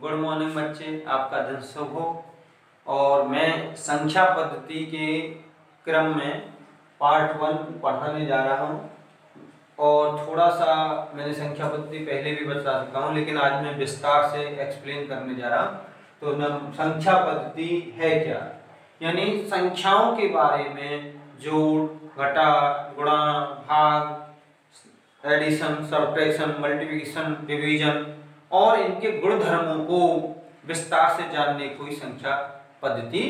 Good morning बच्चे, आपका दिन शुभ हो। और मैं संख्या पद्धति के क्रम में पार्ट वन पढ़ाने जा रहा हूँ। और थोड़ा सा मैंने संख्या पद्धति पहले भी बता चुका हूँ, लेकिन आज मैं विस्तार से एक्सप्लेन करने जा रहा हूँ। तो न, संख्या पद्धति है क्या? यानी संख्याओं के बारे में जोड़ घटा गुणा भाग एडिशन सब्ट्रैक्शन मल्टीप्लिकेशन डिवीज़न और इनके गुण धर्मों को विस्तार से जानने को ही संख्या पद्धति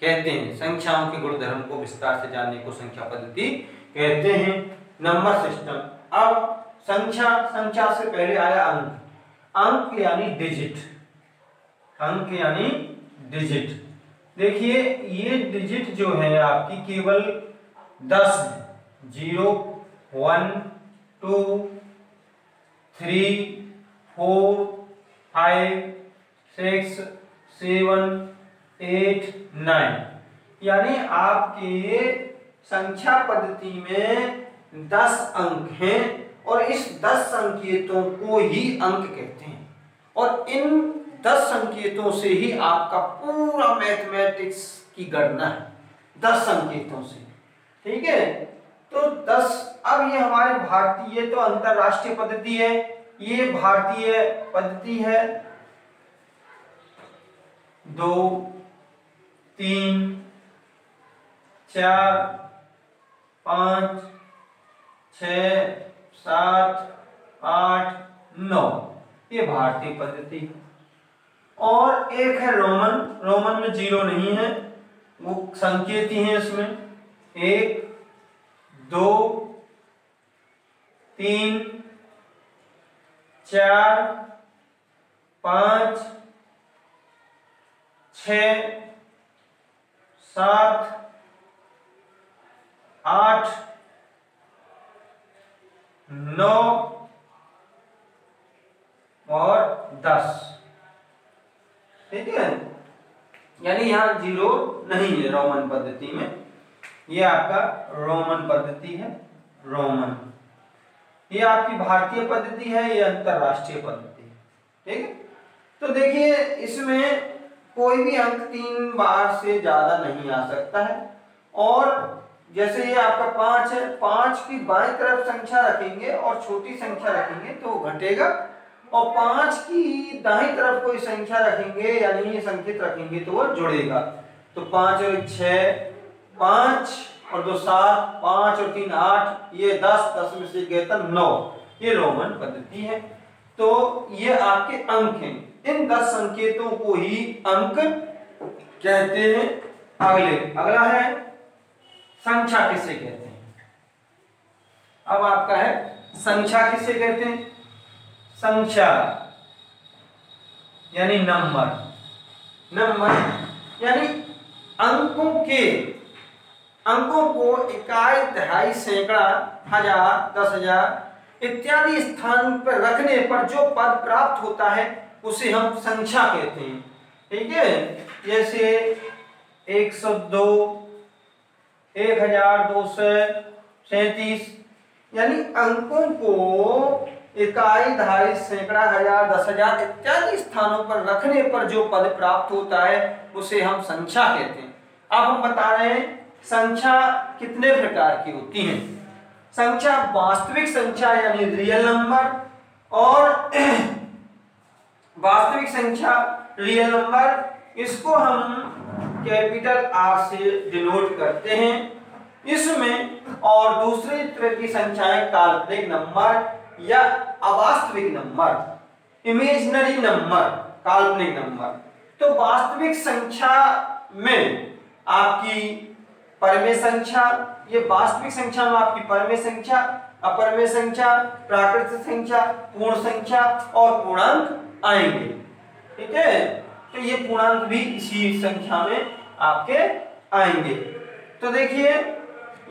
कहते हैं। संख्याओं के गुण धर्म को विस्तार से जानने को संख्या पद्धति कहते हैं। Number system. अब संख्या संख्या से पहले आया अंक। अंक यानी डिजिट अंक यानी डिजिट देखिए, ये डिजिट जो है आपकी केवल दस zero, one, two, three four, five, six, seven, eight, nine. यानी आपके संख्या पद्धति में दस अंक हैं और इस दस संकेतों को ही अंक कहते हैं। और इन दस संकेतों से ही आपका पूरा मैथमेटिक्स की गणना है, दस संकेतों से। ठीक है? तो दस, अब ये हमारे भारतीय तो अंतरराष्ट्रीय पद्धति है। ये भारतीय पद्धति है। दो, तीन, चार, पाँच, छ, सात, आठ, नौ। ये भारतीय पद्धति। और एक है रोमन। रोमन में ज़ीरो नहीं है। वो संकेत ही है इसमें। एक, दो, तीन चार, पाँच, छ, सात, आठ, नौ और दस। ठीक है? यानी यहाँ ज़ीरो नहीं है रोमन पद्धति में। ये आपका रोमन पद्धति है, रोमन। ये आपकी भारतीय पद्धति है, ये अंतरराष्ट्रीय पद्धति है। ठीक है? तो देखिए, इसमें कोई भी अंक तीन बार से ज़्यादा नहीं आ सकता है। और जैसे ये आपका पाँच है, पाँच की बाएँ तरफ़ संख्या रखेंगे और छोटी संख्या रखेंगे तो घटेगा। और पाँच की दाई तरफ़ कोई संख्या रखेंगे यानी ये संकेत रखेंगे तो वो जुड़ेगा। तो पाँच और छ पाँच और दो सात, पाँच और तीन, आठ, ये दस दस में से गए नौ। ये रोमन पद्धति है। तो ये आपके अंक हैं। इन दस संकेतों को ही अंक कहते हैं। अगले, अगला है, संख्या किसे कहते हैं? अब आपका है, संख्या किसे कहते हैं? संख्या, यानी नंबर। नंबर, यानी अंकों के अंकों को इकाई दहाई सैकड़ा, हज़ार, दस हज़ार इत्यादि स्थान पर रखने पर जो पद प्राप्त होता है, उसे हम संख्या कहते हैं। ठीक है? जैसे एक सौ दो, एक हज़ार दो सौ सैतीस, यानी अंकों को इकाई दहाई सैकड़ा, हज़ार, दस हज़ार इत्यादि स्थानों पर रखने पर जो पद प्राप्त होता है, उसे हम संख्या कहते हैं। अब हम बता रहे हैं संख्या कितने प्रकार की होती है? संख्या वास्तविक संख्या यानी रियल नंबर और वास्तविक संख्या रियल नंबर इसको हम कैपिटल आर से डिनोट करते हैं। इसमें और दूसरी तरह की संख्याएँ काल्पनिक नंबर या अवास्तविक नंबर इमेजनरी नंबर काल्पनिक नंबर तो वास्तविक संख्या में आपकी परमे संख्या, ये वास्तविक संख्या में आपकी परमे संख्या, अपरमे संख्या, प्राकृतिक संख्या, पूर्ण संख्या और पूर्णांक आएँगे। ठीक है? तो ये पूर्णांक भी इसी संख्या में आपके आएँगे। तो देखिए,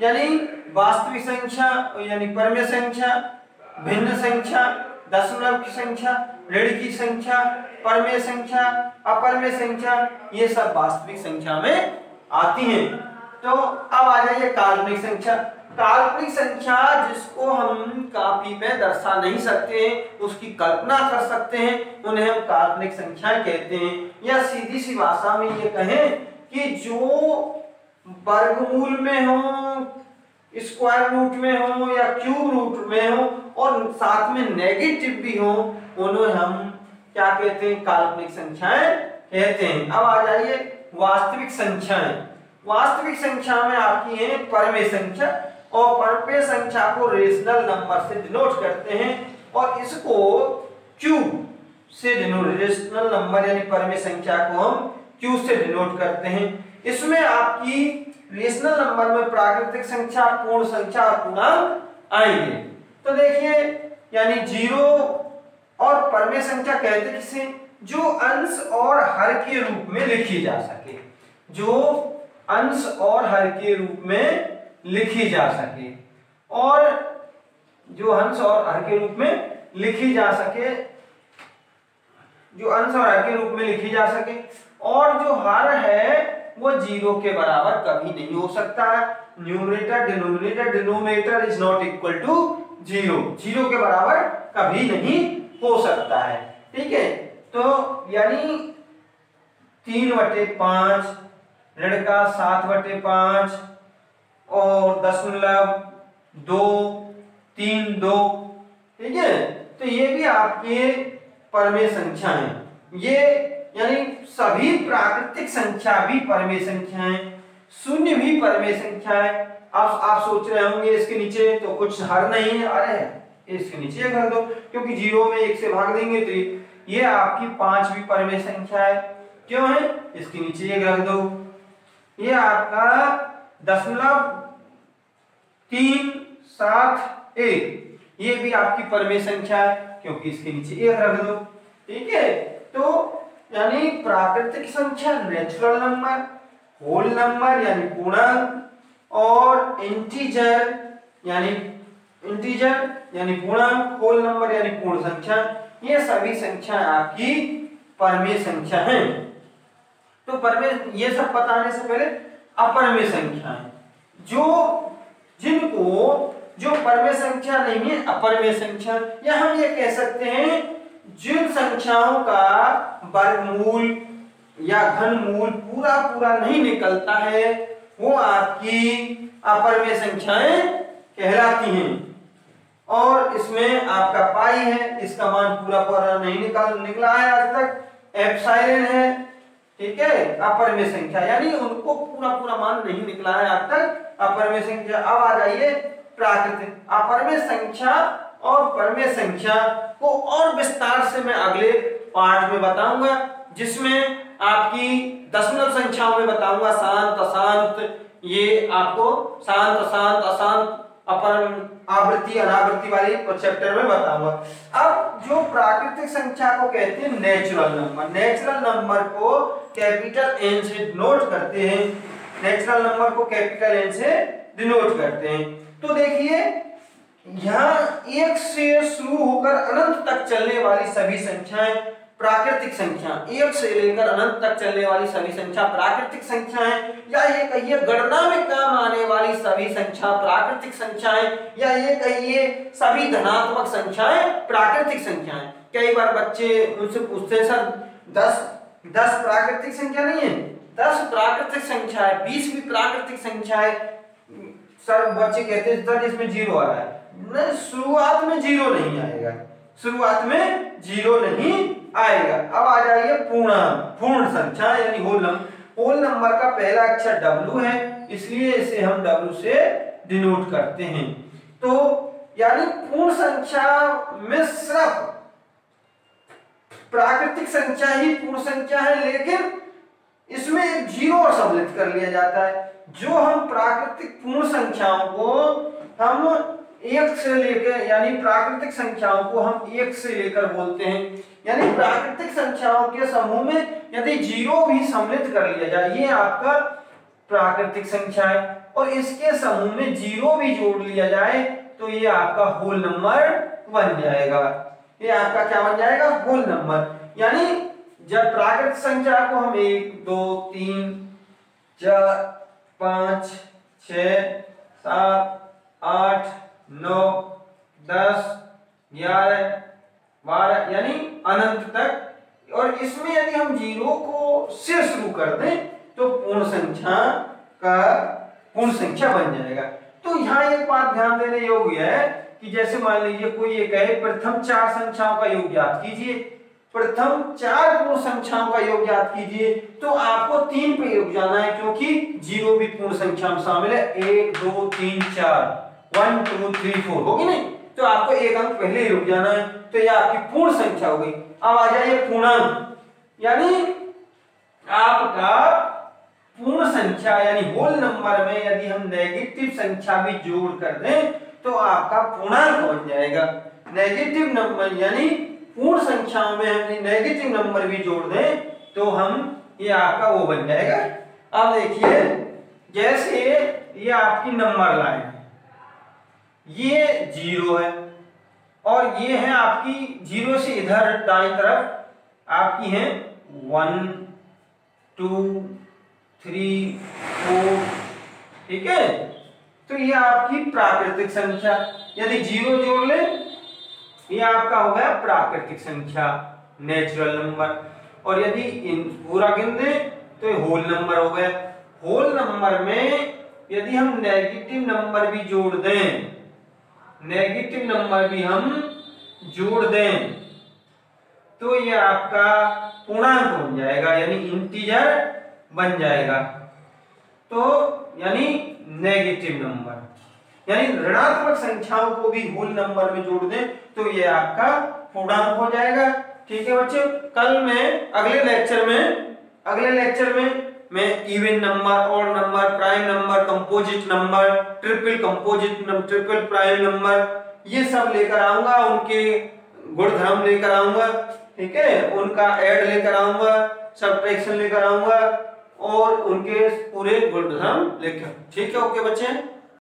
यानी वास्तविक संख्या, यानी परमे संख्या, भिन्न संख्या, दशमलव की संख्या, ऋण की संख्या, परमे संख्या, अपरमे संख्या, ये सब वास्तविक संख्या में आती हैं। तो अब आ जाइए काल्पनिक संख्या। काल्पनिक संख्या जिसको हम कापी पे दर्शा नहीं सकते हैं उसकी कल्पना कर सकते हैं, उन्हें हम काल्पनिक संख्या कहते हैं। या सीधी सी भाषा में ये कहें कि जो वर्गमूल में हो स्क्वायर रूट में हो, या क्यूब रूट में हो, और साथ में नेगेटिव भी हो, उन्हें हम क्या कहते हैं? काल्पनिक संख्याएँ कहते हैं। अब आ जाइए वास्तविक संख्याएँ। वास्तविक संख्या में आपकी है परमे संख्या, और परमे संख्या को रेशनल नंबर से डिनोट करते हैं, और इसको क्यूब से डिनोट रेशनल नंबर यानी परमे संख्या को हम क्यूब से डिनोट करते हैं। इसमें आपकी रेशनल नंबर में प्राकृतिक संख्या, पूर्ण संख्या और पूर्णांक आएँगे। तो देखिए, यानी ज़ीरो और परमे संख्या कहते किसे, जो अंश और हर के रूप में लिखी जा सके, जो अंश और हर के रूप में लिखी जा सके। और जो अंश और हर के रूप में लिखी जा सके, जो अंश और हर के रूप में लिखी जा सके। और जो हर है, वो ज़ीरो के बराबर कभी नहीं हो सकता। है numerator denominator denominator is not equal to zero zero के बराबर कभी नहीं हो सकता है। ठीक है? तो यानी तीन बटे पाँच लड़का सात बटे पाँच और दशमलव दो, तीन दो, ठीक है? तो ये भी आपके परमे संख्या है। ये यानी सभी प्राकृतिक संख्या भी परमे संख्या है, शून्य भी परमे संख्या है। आप आप सोच रहे होंगे इसके नीचे तो कुछ हर नहीं है। अरे, इसके नीचे कर दो, क्योंकि ज़ीरो में एक से भाग देंगे तो ये आपकी पांचवी परमे संख्या है। क्यों है? इसके नीचे एक रख दो। ये आपका दशमलव तीन सात एक ये भी आपकी परमे संख्या है, क्योंकि इसके नीचे एक रख दो। ठीक है? तो यानी प्राकृतिक संख्या नेचुरल नंबर होल नंबर यानी पूर्णांक, और इंटीजर यानी इंटीजर यानी पूर्णांक होल नंबर यानी पूर्ण संख्या, ये सभी संख्या आपकी परमे संख्या है। तो परमे ये सब बताने से पहले अपरमे संख्या है। जो, जिनको, जो परमे संख्या नहीं है अपरमे संख्या। या हम ये कह सकते हैं, जिन संख्याओं का वर्गमूल या घनमूल पूरा पूरा नहीं निकलता है, वो आपकी अपरमे संख्याएँ कहलाती हैं। और इसमें आपका पाई है, इसका मान पूरा पूरा नहीं निकल, निकला है आज तक। एप्साइलन है ठीक है? अपर में संख्या, यानी उनको पूरा पूरा मान नहीं निकला है आज तक। अपर में संख्या, अब आ जाइए प्राकृतिक। अपर में संख्या और परमे संख्या को और विस्तार से मैं अगले पार्ट में बताऊँगा, जिसमें आपकी दशमलव संख्याओं में बताऊँगा। शांत, अशांत, ये आपको शांत, अशांत अशांत अपर आवृत्ति, अनावृत्ति वाली चैप्टर में बताऊँगा। अब जो प्राकृतिक संख्या को कहते हैं नेचुरल नंबर नेचुरल नंबर को कैपिटल एन से डिनोट करते हैं। नेचुरल नंबर को कैपिटल एन से डिनोट करते हैं। तो देखिए, यहाँ एक से शुरू होकर अनंत तक चलने वाली सभी संख्याएँ प्राकृतिक संख्या। एक से लेकर अनंत तक चलने वाली सभी संख्या प्राकृतिक संख्या है। या ये कहिए गणना में काम आने वाली सभी संख्या प्राकृतिक संख्याएँ या ये कहिए सभी धनात्मक संख्याएँ प्राकृतिक संख्याएँ कई बार बच्चे उनसे पूछते हैं, सर, दस दस प्राकृतिक संख्या नहीं है? दस प्राकृतिक संख्या है, बीस भी प्राकृतिक संख्या है। सर, बच्चे कहते हैं, सर, इसमें ज़ीरो आ रहा है। शुरुआत में ज़ीरो नहीं आएगा। शुरुआत में ज़ीरो नहीं आएगा। अब आ जाइए पूर्ण पूर्ण संख्या यानी होल नंबर होल नंबर का पहला अक्षर डब्लू है, इसलिए इसे हम डब्लू से डिनोट करते हैं। तो यानी पूर्ण संख्या में सिर्फ़ प्राकृतिक संख्या ही पूर्ण संख्या है, लेकिन इसमें एक ज़ीरो और सम्मिलित कर लिया जाता है। जो हम प्राकृतिक पूर्ण संख्याओं को हम एक से लेकर, यानी प्राकृतिक संख्याओं को हम एक से लेकर बोलते हैं। यानी प्राकृतिक संख्याओं के समूह में यदि ज़ीरो भी सम्मिलित कर लिया जाए, ये आपका प्राकृतिक संख्या है। और इसके समूह में ज़ीरो भी जोड़ लिया जाए तो ये आपका होल नंबर बन जाएगा। ये आपका क्या बन जाएगा? होल नंबर यानी जब प्राकृतिक संख्या को हम एक, दो, तीन, चार, पाँच छ सात नौ, दस, ग्यारह, बारह, यानी अनंत तक। और इसमें यदि हम ज़ीरो को से शुरू कर दें तो पूर्ण संख्या का पूर्ण संख्या बन जाएगा। तो यहाँ एक बात ध्यान देने योग्य है कि जैसे मान लीजिए कोई ये कहे, प्रथम चार संख्याओं का योग ज्ञात कीजिए। प्रथम चार पूर्ण संख्याओं का योग ज्ञात कीजिए तो आपको तीन पे योग जाना है, क्योंकि ज़ीरो भी पूर्ण संख्या में शामिल है। एक, दो, तीन, चार। वन टू थ्री फोर होगी नहीं? तो आपको एक अंक पहले ही रुक जाना है। तो यह आपकी पूर्ण संख्या हो गई। अब आ जाइए पूर्णांक। यानी आपका पूर्ण संख्या, यानी होल नंबर में यदि हम नेगेटिव संख्या भी जोड़ कर दें तो आपका पूर्णांक बन जाएगा। नेगेटिव नंबर यानी पूर्ण संख्याओं में हम नेगेटिव नंबर भी जोड़ दें तो हम, ये आपका वो बन जाएगा। अब देखिए, जैसे ये आपकी नंबर लाइन ये ज़ीरो है। और ये है आपकी ज़ीरो से इधर दाई तरफ़। आपकी है वन, टू, थ्री, फोर, ठीक है? तो ये आपकी प्राकृतिक संख्या। यदि ज़ीरो जोड़ ले, ये आपका हो गया प्राकृतिक संख्या नेचुरल नंबर और यदि इन पूरा गिन दे तो ये होल नंबर हो गया। होल नंबर में यदि हम नेगेटिव नंबर भी जोड़ दें नेगेटिव नंबर भी हम जोड़ दें तो ये आपका पूर्णांक बन जाएगा, यानी इंटीजर बन जाएगा। तो यानी नेगेटिव नंबर यानी ऋणात्मक संख्याओं को भी होल नंबर में जोड़ दें तो ये आपका पूर्णांक हो जाएगा। ठीक है बच्चों, कल मैं अगले लेक्चर में, अगले लेक्चर में मैं इवन नंबर और number prime number composite number triple composite triple prime number ये सब लेकर आऊँगा, उनके गुणधर्म लेकर आऊँगा, ठीक है? उनका एड लेकर आऊँगा सब्ट्रैक्शन लेकर आऊँगा, और उनके पूरे गुणधर्म लेकर ठीक है ओके बच्चे?